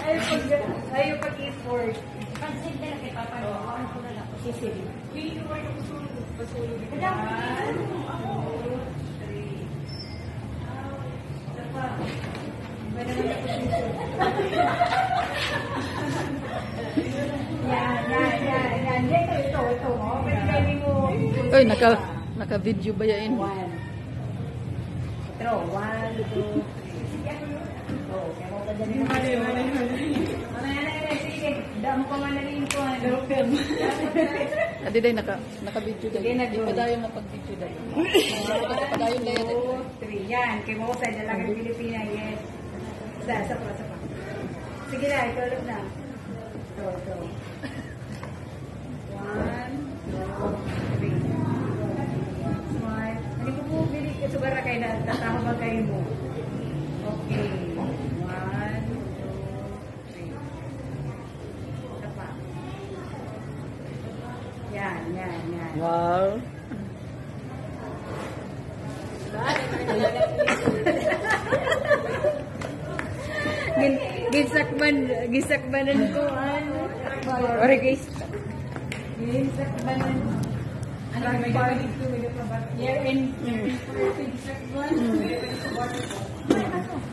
Ayaw pag, ayaw pag-effort. Pansin na lang kay Papa. Ano ko na lang. Ko yung pasulog. Pasulog. One, two, three. Isa pa. Iba naman ako. Oh. Ay, naka, naka-video ba yan? One. Ito, one, two, three. Mali, mali, mali. Mamaya na, na, sige. Damo pa man na rin ko. Film. Adi day, naka, naka-video Sige, day. nag- Di pa tayo napag-video day. Padayon day. One, two, three. Yan, kay mo sa dalagang Pilipina, yes. Isa, isa pa, isa pa. Sige na, ito ulit na. Ito, ito. One, two, three. Smile. Hindi ko po bili ka subara kayo na tatawa ba kayo mo? Okay. One, two, three. Isa pa. Yan, yan, yan. Wow. Gin gisakban gisakbanan ko ano. Or guys. Gisakbanan. Ano may gawin ko may kabat. Yeah, and gisakban.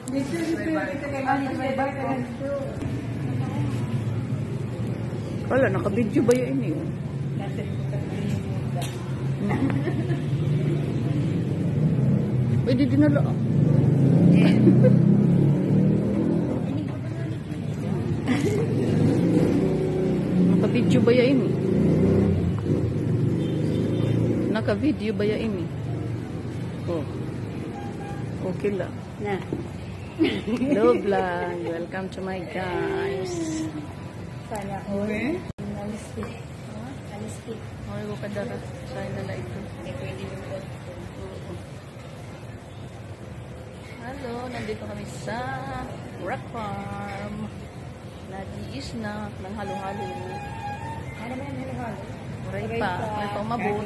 Dito dito kita kay ano may bakan to. Wala, naka-video ba yun eh? Kasi Pwede dinala. Naka-video ba yan eh? Naka-video ba yan eh? Oh. Okay lang. na. Hello vlog. Welcome to my guys. Sana ko. Alistik. Alistik. Okay ko kadara. Sa'yo na lang ito. Hindi pwede yung Hello, nandito kami sa rock farm. Nag-i-snack ng halo-halo. Ano ba yung halo-halo? Maray pa. May pa umabot.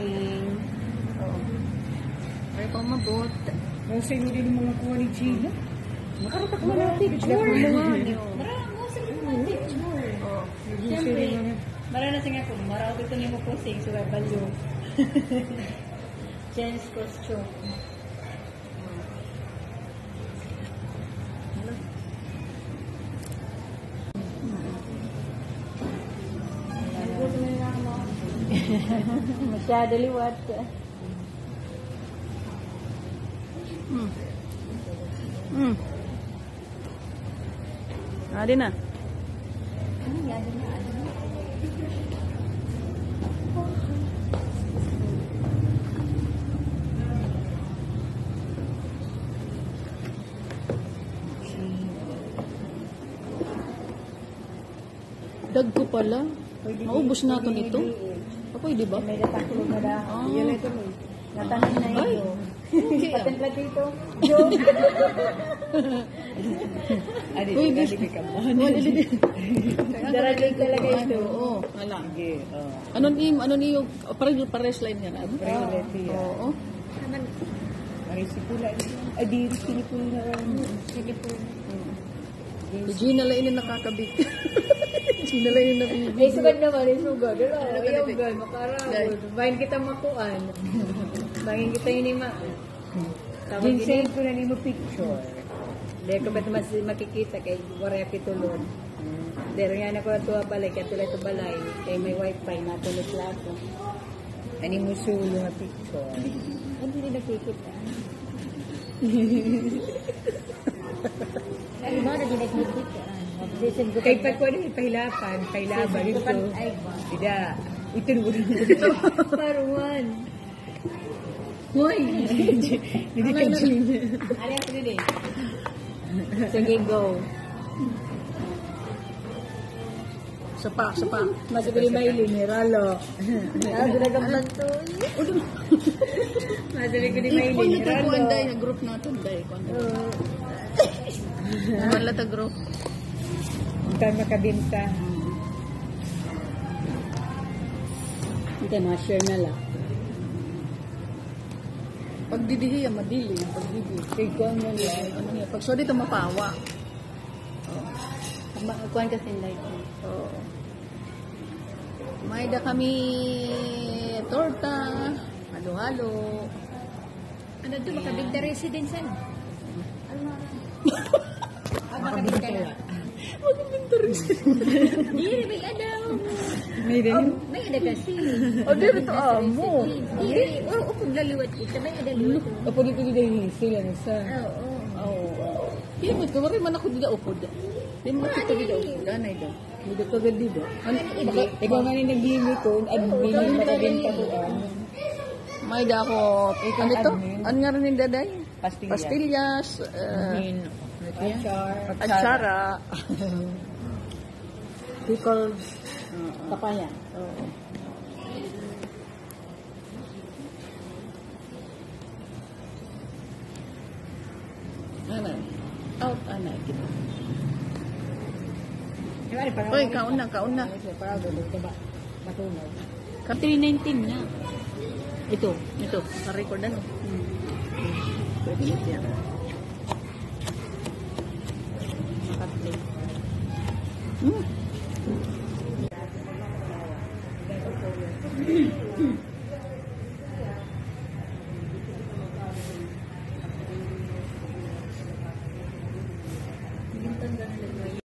Maray pa umabot. Yung sa'yo din yung mga kuha ni Gina. Nakaratak mo na picture. Marami mo sa mga picture. Oh. Siyempre, maranasin ako. Marami ito niyo mo posting sa Balyo. Change costume. Masyado liwat. Hmm. Hmm. Adi na. Ano yan? Ano yan? Dag ko pala. Maubos na ito nito. Apoy, di ba? May natakulog na da. Ah. Yun ito mo. Natanin na Ay. ito. Okay, ah. Patimpla dito. Joke. Adi, adi, adi, adi. Darating talaga ito. Oo, wala. Ano ni, ano ni yung, parang pares line yan. Ano? Oo. Marisipula. Ay, di, sinipula na. Sinipula. Si Gina lang ini nakakabit. Gina lang ini Ay, nakabit. sugad naman. Ay, sugad. Pero, ayaw nabig? gal. Makarawad. Bayan kita makuan. Bayan kita yun ma. Ginseng ko na mo picture. Dahil ko ba't mas makikita kay Waraya Pitulon. Dahil nga na ko tuwa balay, kaya tulad ito balay. Kay may wifi na tulad plato. Ani mo sulo nga picture. Hindi din nakikita. Ay, ba na din nakikita? Listen ko Kay pag ko na pahilapan, pahilaban ito. Ida, ito mo Paruan. Hoy! Hindi ka Ano yung pwede? Sige, go. Sapa, sapa. Masuk ni Maili ni Ralo. Ah, bantu. Masuk ko ni Maili Kung ni ito Ralo. kuan day, group natin day. Wala ta group. Ito makabinta. Hindi, ma-share na lang. Pag didihi, yan, madili. Pag didihi. Kay ko ang Ano niya, pag so dito mapawa. Oh. Kuhan kasi light. Oo. May da kami torta, halo-halo. Ano doon, makabigda residence ano? Ah, makabigda na. Diri, may adaw. May rin. May ada kasi. O, di rin ito amo. Diri, o, kung laliwat kita, may ada liwat. Opo dito dito sila na sa. Oo. Oo. Hindi mo, kumari man ako dito upod. Hindi mo kita dito upod. Anay daw. Dito ka dito. Ano, baka, ikaw nga ni naglili ko, admin yung makabenta ko. May da ako, ano to? Ano nga rin yung daday? Pastillas. Pastillas. Uh, Admin. Achar. atsara. Pickles. Papaya. Oo. Ano? Out, ano? Kita. Uy, kaun na, kaun na. Para dito ba? Matunaw. Ka 319 na. Ito, ito. Naka-record ano? Hmm. Pwede na siya. Tatlo. Mm. Mm.